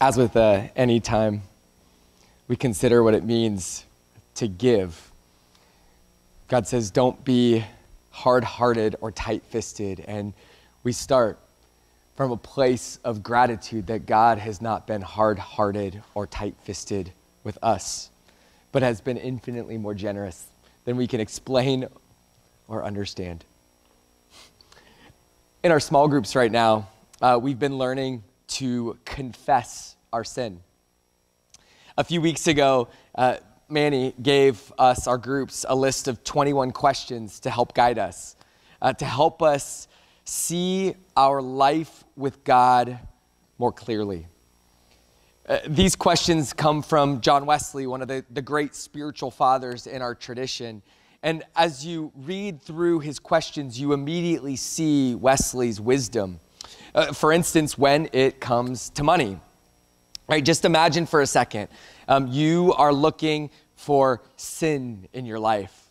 As with uh, any time we consider what it means to give, God says, don't be hard hearted or tight fisted. And we start from a place of gratitude that God has not been hard hearted or tight fisted with us, but has been infinitely more generous than we can explain or understand. In our small groups right now, uh, we've been learning to confess our sin. A few weeks ago, uh, Manny gave us, our groups, a list of 21 questions to help guide us, uh, to help us see our life with God more clearly. Uh, these questions come from John Wesley, one of the, the great spiritual fathers in our tradition. And as you read through his questions, you immediately see Wesley's wisdom. Uh, for instance, when it comes to money. Right, just imagine for a second um, you are looking for sin in your life.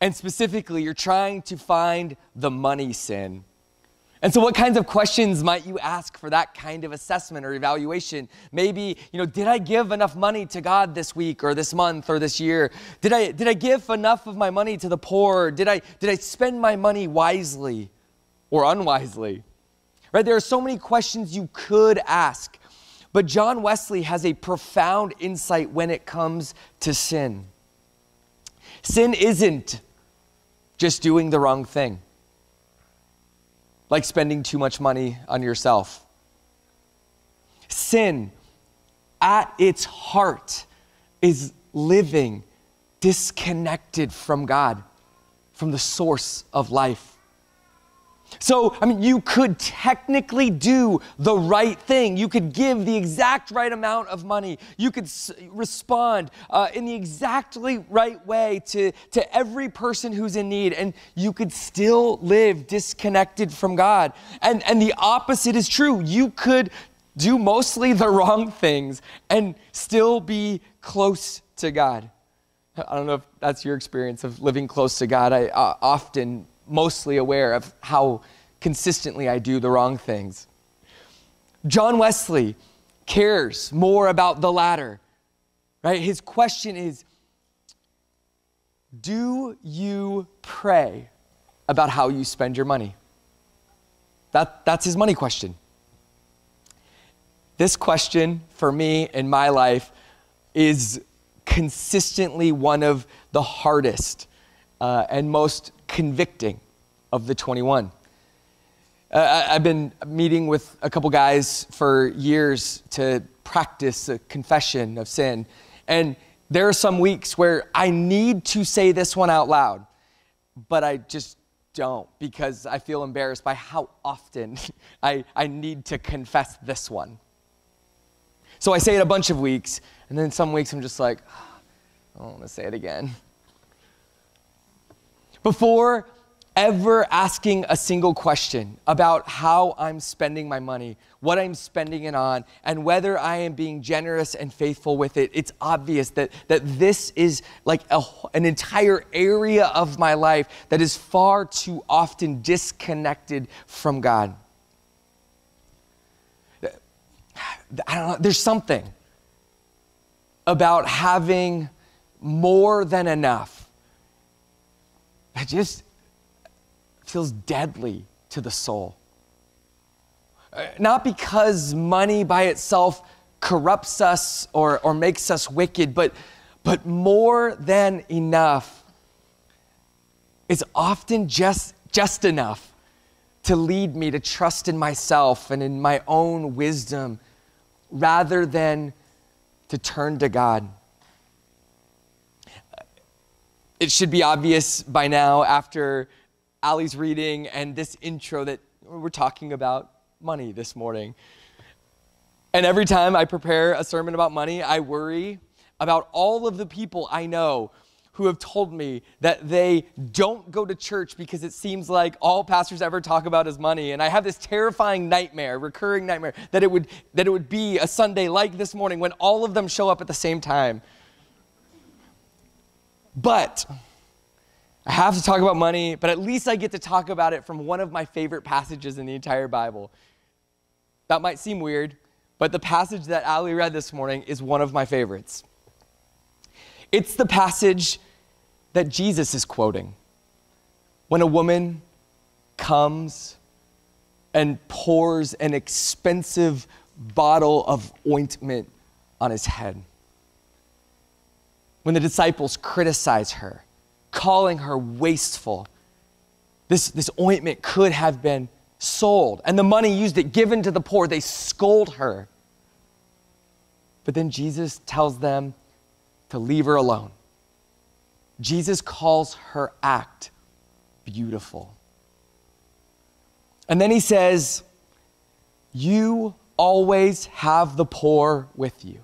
And specifically, you're trying to find the money sin. And so what kinds of questions might you ask for that kind of assessment or evaluation? Maybe, you know, did I give enough money to God this week or this month or this year? Did I did I give enough of my money to the poor? Did I did I spend my money wisely or unwisely? Right? There are so many questions you could ask. But John Wesley has a profound insight when it comes to sin. Sin isn't just doing the wrong thing, like spending too much money on yourself. Sin, at its heart, is living disconnected from God, from the source of life. So, I mean, you could technically do the right thing. You could give the exact right amount of money. You could s- respond uh, in the exactly right way to, to every person who's in need, and you could still live disconnected from God. And, and the opposite is true. You could do mostly the wrong things and still be close to God. I don't know if that's your experience of living close to God. I uh, often mostly aware of how consistently I do the wrong things. John Wesley cares more about the latter, right? His question is Do you pray about how you spend your money? That, that's his money question. This question for me in my life is consistently one of the hardest uh, and most convicting of the 21. Uh, I've been meeting with a couple guys for years to practice a confession of sin. And there are some weeks where I need to say this one out loud, but I just don't because I feel embarrassed by how often I, I need to confess this one. So I say it a bunch of weeks, and then some weeks I'm just like, oh, I don't want to say it again. Before ever asking a single question about how I'm spending my money, what I'm spending it on, and whether I am being generous and faithful with it, it's obvious that, that this is like a, an entire area of my life that is far too often disconnected from God. I don't know, there's something about having more than enough that just feels deadly to the soul. Uh, not because money by itself corrupts us or, or makes us wicked, but, but more than enough is often just, just enough to lead me to trust in myself and in my own wisdom rather than to turn to God. It should be obvious by now after Ali's reading and this intro that we're talking about money this morning. And every time I prepare a sermon about money, I worry about all of the people I know who have told me that they don't go to church because it seems like all pastors ever talk about is money. And I have this terrifying nightmare, recurring nightmare, that it would, that it would be a Sunday like this morning when all of them show up at the same time. But I have to talk about money, but at least I get to talk about it from one of my favorite passages in the entire Bible. That might seem weird, but the passage that Ali read this morning is one of my favorites. It's the passage that Jesus is quoting when a woman comes and pours an expensive bottle of ointment on his head. When the disciples criticize her, calling her wasteful, this, this ointment could have been sold, and the money used it given to the poor. They scold her. But then Jesus tells them to leave her alone. Jesus calls her act beautiful. And then he says, You always have the poor with you.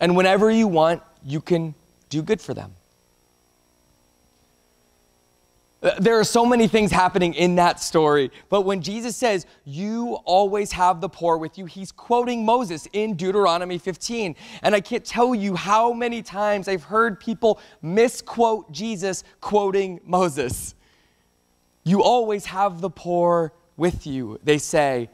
And whenever you want, you can do good for them. Uh, there are so many things happening in that story, but when Jesus says, You always have the poor with you, he's quoting Moses in Deuteronomy 15. And I can't tell you how many times I've heard people misquote Jesus quoting Moses. You always have the poor with you, they say.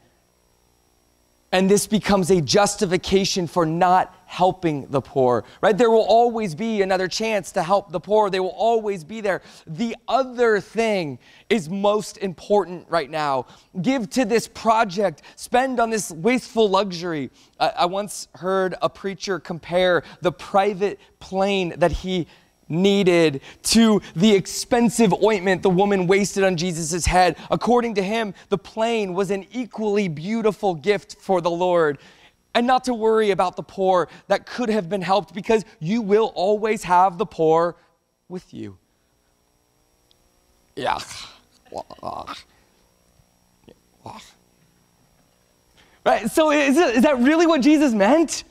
And this becomes a justification for not helping the poor, right? There will always be another chance to help the poor. They will always be there. The other thing is most important right now. Give to this project, spend on this wasteful luxury. I, once heard a preacher compare the private plane that he needed to the expensive ointment the woman wasted on Jesus' head. According to him, the plane was an equally beautiful gift for the Lord. And not to worry about the poor that could have been helped because you will always have the poor with you. Yeah. Right? So is, it, is that really what Jesus meant?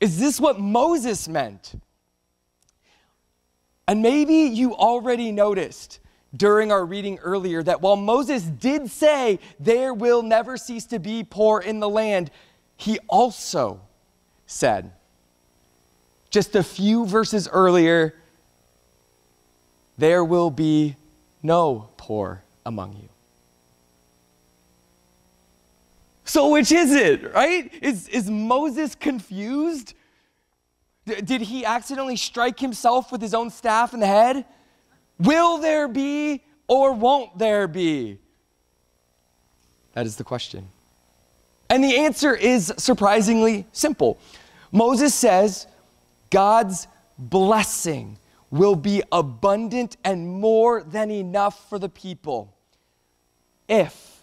Is this what Moses meant? And maybe you already noticed during our reading earlier that while Moses did say, There will never cease to be poor in the land, he also said, just a few verses earlier, There will be no poor among you. So, which is it, right? Is, is Moses confused? Did he accidentally strike himself with his own staff in the head? Will there be or won't there be? That is the question. And the answer is surprisingly simple. Moses says God's blessing will be abundant and more than enough for the people if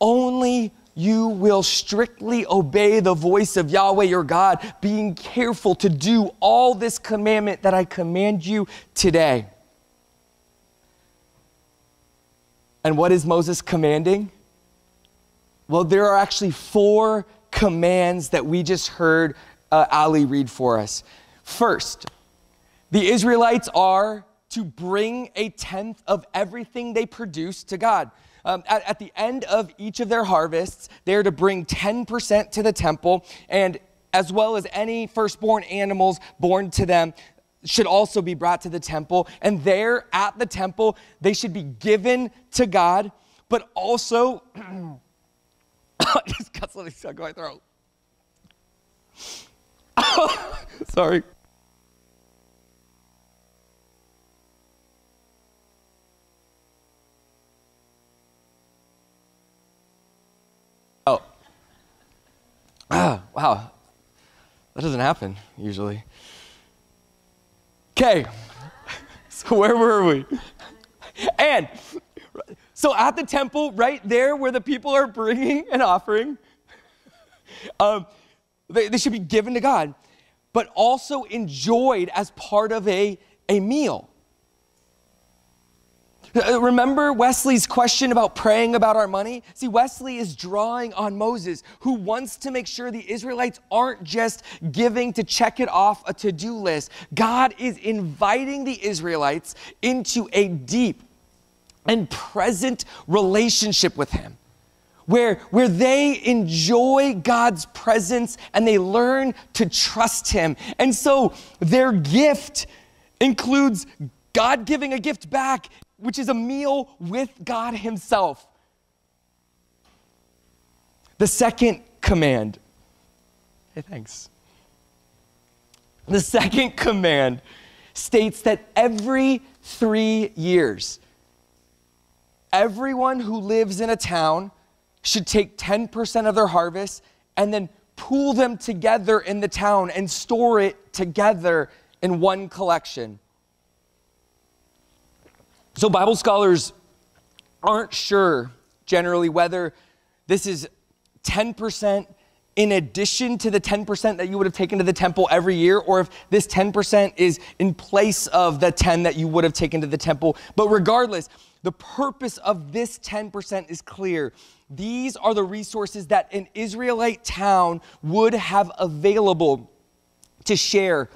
only you will strictly obey the voice of Yahweh your God, being careful to do all this commandment that I command you today. And what is Moses commanding? Well, there are actually four commands that we just heard uh, Ali read for us. First, the Israelites are to bring a tenth of everything they produce to God. Um, at, at the end of each of their harvests, they're to bring 10% to the temple, and as well as any firstborn animals born to them should also be brought to the temple. And there at the temple, they should be given to God, but also, just got something stuck in my throat. Sorry. Wow. That doesn't happen usually. Okay, so where were we? And so at the temple, right there where the people are bringing an offering, um, they, they should be given to God, but also enjoyed as part of a, a meal. Uh, remember Wesley's question about praying about our money? See, Wesley is drawing on Moses, who wants to make sure the Israelites aren't just giving to check it off a to do list. God is inviting the Israelites into a deep and present relationship with Him. Where, where they enjoy God's presence and they learn to trust Him. And so their gift includes God giving a gift back which is a meal with God Himself. The second command, hey, thanks. The second command states that every three years, everyone who lives in a town should take 10% of their harvest and then pool them together in the town and store it together in one collection. So, Bible scholars aren't sure generally whether this is 10% in addition to the 10% that you would have taken to the temple every year, or if this 10% is in place of the 10 that you would have taken to the temple. But regardless, the purpose of this 10% is clear. These are the resources that an Israelite town would have available to share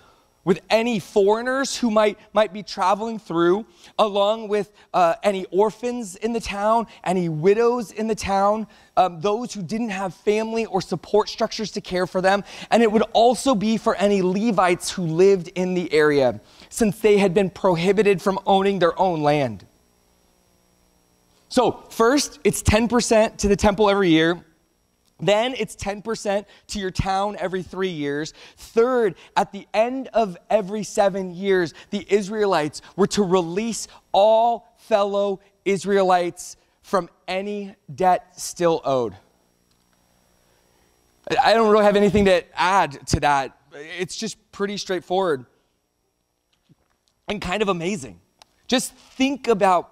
with any foreigners who might, might be traveling through, along with uh, any orphans in the town, any widows in the town, um, those who didn't have family or support structures to care for them. And it would also be for any Levites who lived in the area, since they had been prohibited from owning their own land. So, first, it's 10% to the temple every year. Then it's 10% to your town every three years. Third, at the end of every seven years, the Israelites were to release all fellow Israelites from any debt still owed. I don't really have anything to add to that. It's just pretty straightforward and kind of amazing. Just think about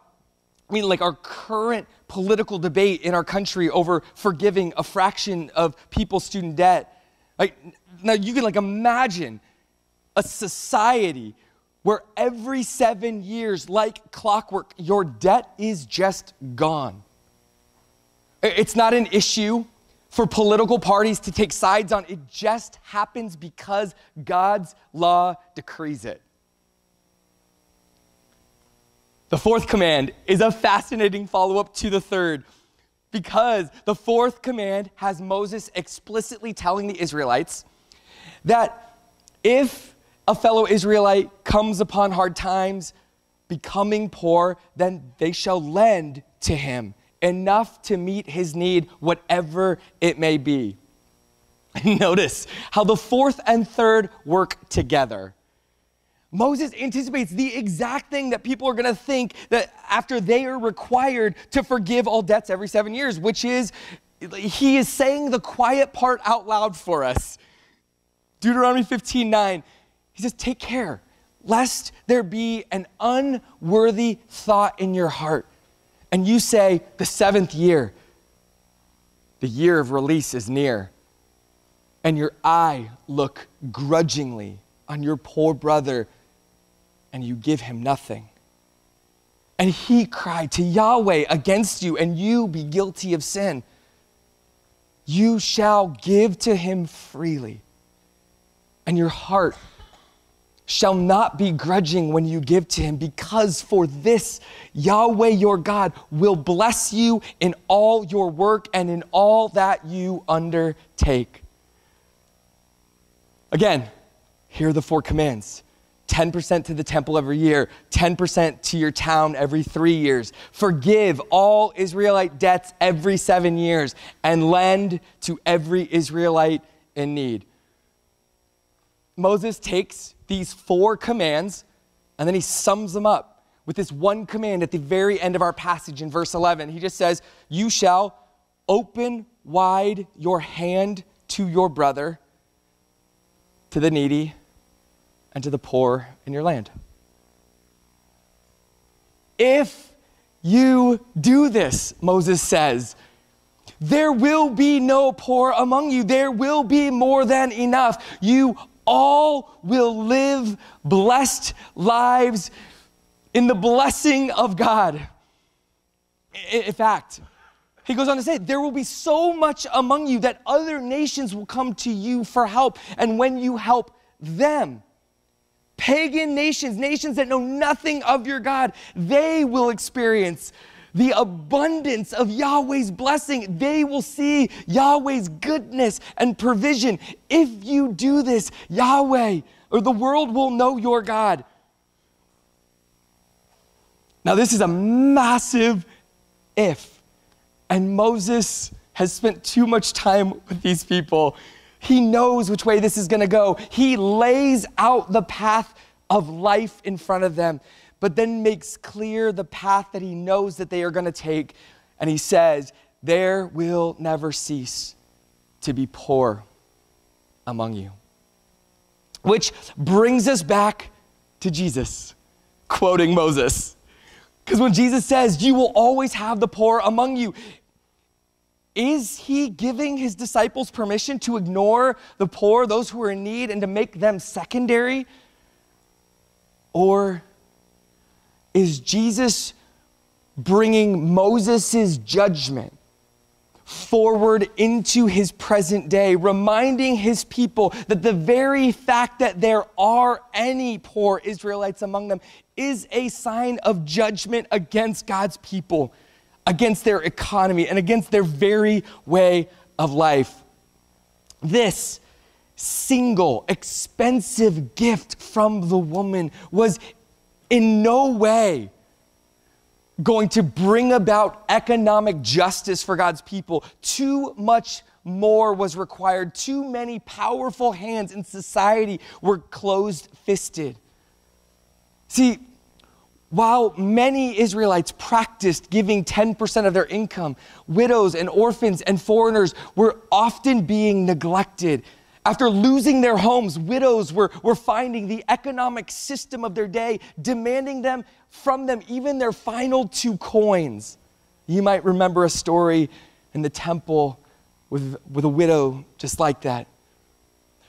I mean, like our current political debate in our country over forgiving a fraction of people's student debt. Like, now you can like imagine a society where every seven years, like clockwork, your debt is just gone. It's not an issue for political parties to take sides on. It just happens because God's law decrees it. The fourth command is a fascinating follow up to the third because the fourth command has Moses explicitly telling the Israelites that if a fellow Israelite comes upon hard times, becoming poor, then they shall lend to him enough to meet his need, whatever it may be. Notice how the fourth and third work together. Moses anticipates the exact thing that people are going to think that after they are required to forgive all debts every seven years, which is he is saying the quiet part out loud for us. Deuteronomy 15 9, he says, Take care, lest there be an unworthy thought in your heart. And you say, The seventh year, the year of release is near, and your eye look grudgingly on your poor brother and you give him nothing. And he cried to Yahweh against you, and you be guilty of sin. You shall give to him freely, and your heart shall not be grudging when you give to him, because for this Yahweh your God will bless you in all your work and in all that you undertake. Again, here are the four commands 10% to the temple every year, 10% to your town every three years. Forgive all Israelite debts every seven years and lend to every Israelite in need. Moses takes these four commands and then he sums them up with this one command at the very end of our passage in verse 11. He just says, You shall open wide your hand to your brother, to the needy and to the poor in your land. If you do this, Moses says, there will be no poor among you. There will be more than enough. You all will live blessed lives in the blessing of God. In fact, he goes on to say, There will be so much among you that other nations will come to you for help. And when you help them, pagan nations, nations that know nothing of your God, they will experience the abundance of Yahweh's blessing. They will see Yahweh's goodness and provision. If you do this, Yahweh or the world will know your God. Now, this is a massive if. And Moses has spent too much time with these people. He knows which way this is going to go. He lays out the path of life in front of them, but then makes clear the path that he knows that they are going to take. And he says, There will never cease to be poor among you. Which brings us back to Jesus, quoting Moses. Because when Jesus says, You will always have the poor among you, is he giving his disciples permission to ignore the poor, those who are in need, and to make them secondary? Or is Jesus bringing Moses' judgment forward into his present day, reminding his people that the very fact that there are any poor Israelites among them is a sign of judgment against God's people, against their economy, and against their very way of life. This single expensive gift from the woman was in no way going to bring about economic justice for God's people. Too much more was required. Too many powerful hands in society were closed fisted. See, while many Israelites practiced giving 10% of their income, widows and orphans and foreigners were often being neglected. After losing their homes, widows were, were finding the economic system of their day, demanding them from them even their final two coins. You might remember a story in the temple with, with a widow just like that.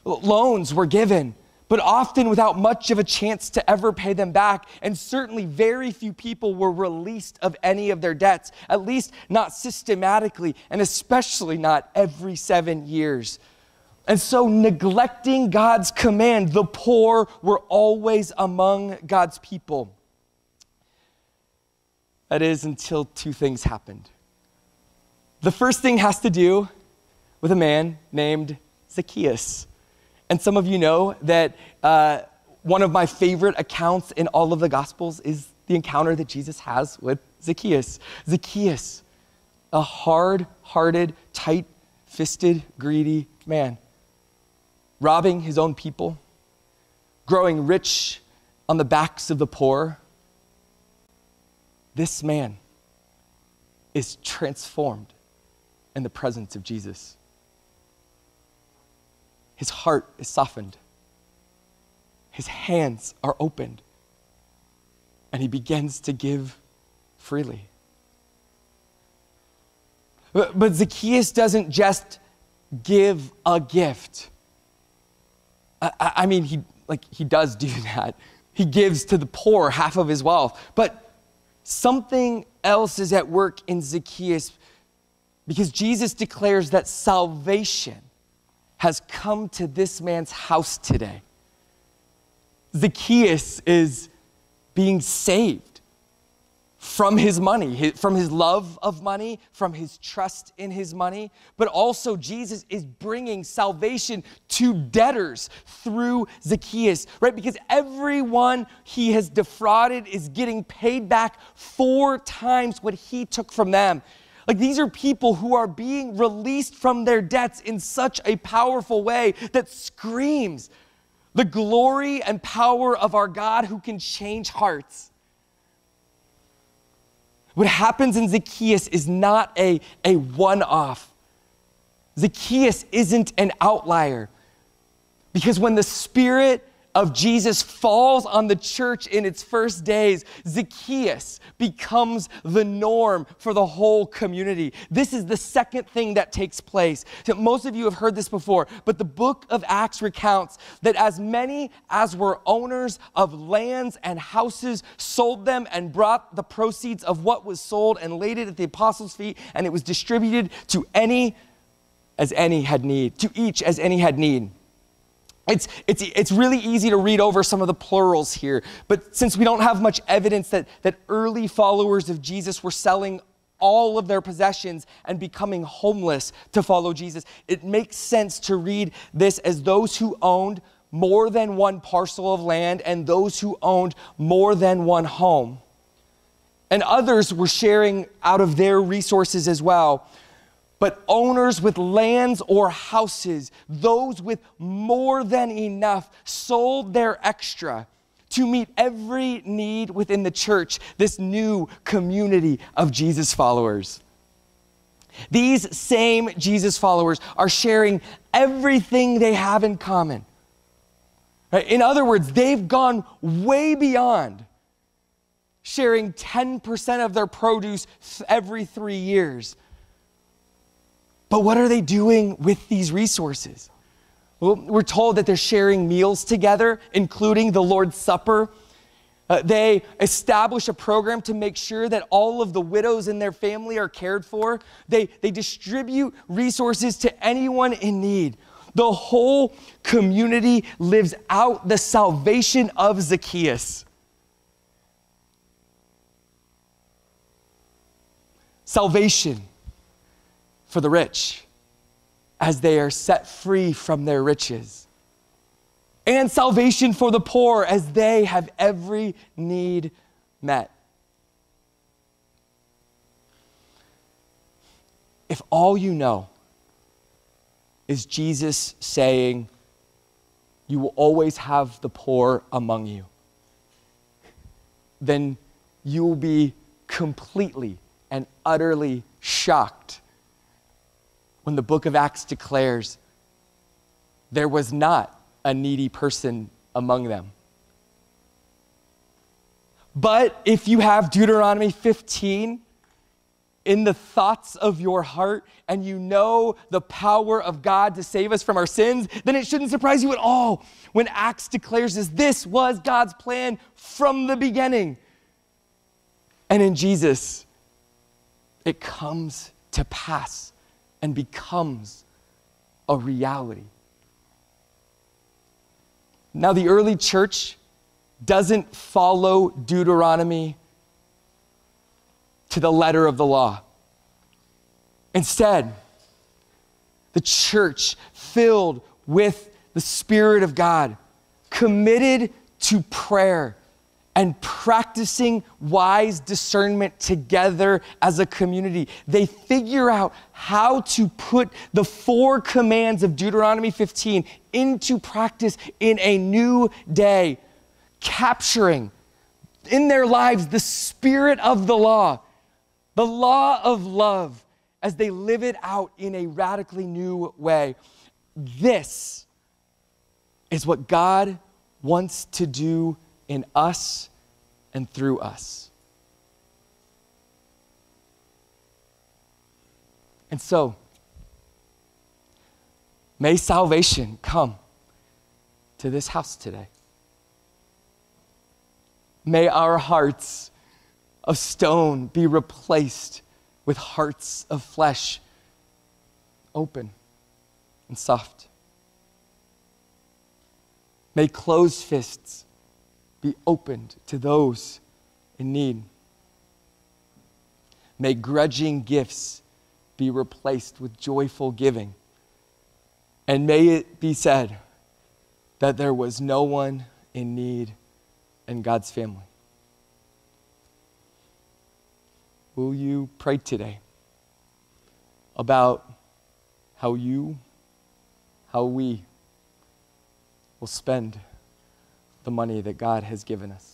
Loans were given, but often without much of a chance to ever pay them back. And certainly, very few people were released of any of their debts, at least not systematically, and especially not every seven years. And so, neglecting God's command, the poor were always among God's people. That is, until two things happened. The first thing has to do with a man named Zacchaeus. And some of you know that uh, one of my favorite accounts in all of the Gospels is the encounter that Jesus has with Zacchaeus. Zacchaeus, a hard hearted, tight fisted, greedy man robbing his own people, growing rich on the backs of the poor. This man is transformed in the presence of Jesus. His heart is softened, his hands are opened, and he begins to give freely. But, but Zacchaeus doesn't just give a gift. I, I mean, he, like, he does do that. He gives to the poor half of his wealth. But something else is at work in Zacchaeus because Jesus declares that salvation has come to this man's house today. Zacchaeus is being saved from his money, from his love of money, from his trust in his money, but also Jesus is bringing salvation to debtors through Zacchaeus, right? Because everyone he has defrauded is getting paid back four times what he took from them. Like these are people who are being released from their debts in such a powerful way that screams the glory and power of our God who can change hearts. What happens in Zacchaeus is not a, a one off. Zacchaeus isn't an outlier. Because when the Spirit of Jesus falls on the church in its first days, Zacchaeus becomes the norm for the whole community. This is the second thing that takes place. Most of you have heard this before, but the book of Acts recounts that as many as were owners of lands and houses sold them and brought the proceeds of what was sold and laid it at the apostles' feet, and it was distributed to any as any had need, to each as any had need. It's, it's, it's really easy to read over some of the plurals here, but since we don't have much evidence that, that early followers of Jesus were selling all of their possessions and becoming homeless to follow Jesus, it makes sense to read this as those who owned more than one parcel of land and those who owned more than one home. And others were sharing out of their resources as well. But owners with lands or houses, those with more than enough, sold their extra to meet every need within the church, this new community of Jesus followers. These same Jesus followers are sharing everything they have in common. In other words, they've gone way beyond sharing 10% of their produce every three years. But what are they doing with these resources? Well, we're told that they're sharing meals together, including the Lord's Supper. Uh, they establish a program to make sure that all of the widows in their family are cared for. They, they distribute resources to anyone in need. The whole community lives out the salvation of Zacchaeus. Salvation for the rich as they are set free from their riches, and salvation for the poor as they have every need met. If all you know is Jesus saying, You will always have the poor among you, then you will be completely and utterly shocked when the book of Acts declares there was not a needy person among them. But if you have Deuteronomy 15, in the thoughts of your heart and you know the power of God to save us from our sins, then it shouldn't surprise you at all when Acts declares this. This was God's plan from the beginning. And in Jesus, it comes to pass and becomes a reality. Now, the early church doesn't follow Deuteronomy to the letter of the law. Instead, the church filled with the Spirit of God, committed to prayer and practicing wise discernment together as a community. They figure out how to put the four commands of Deuteronomy 15 into practice in a new day, capturing in their lives the spirit of the law the law of love as they live it out in a radically new way. This is what God wants to do in us and through us. And so, may salvation come to this house today. May our hearts of stone be replaced with hearts of flesh, open and soft. May closed fists be opened to those in need. May grudging gifts be replaced with joyful giving. And may it be said that there was no one in need in God's family. Will you pray today about how you, how we will spend the money that God has given us?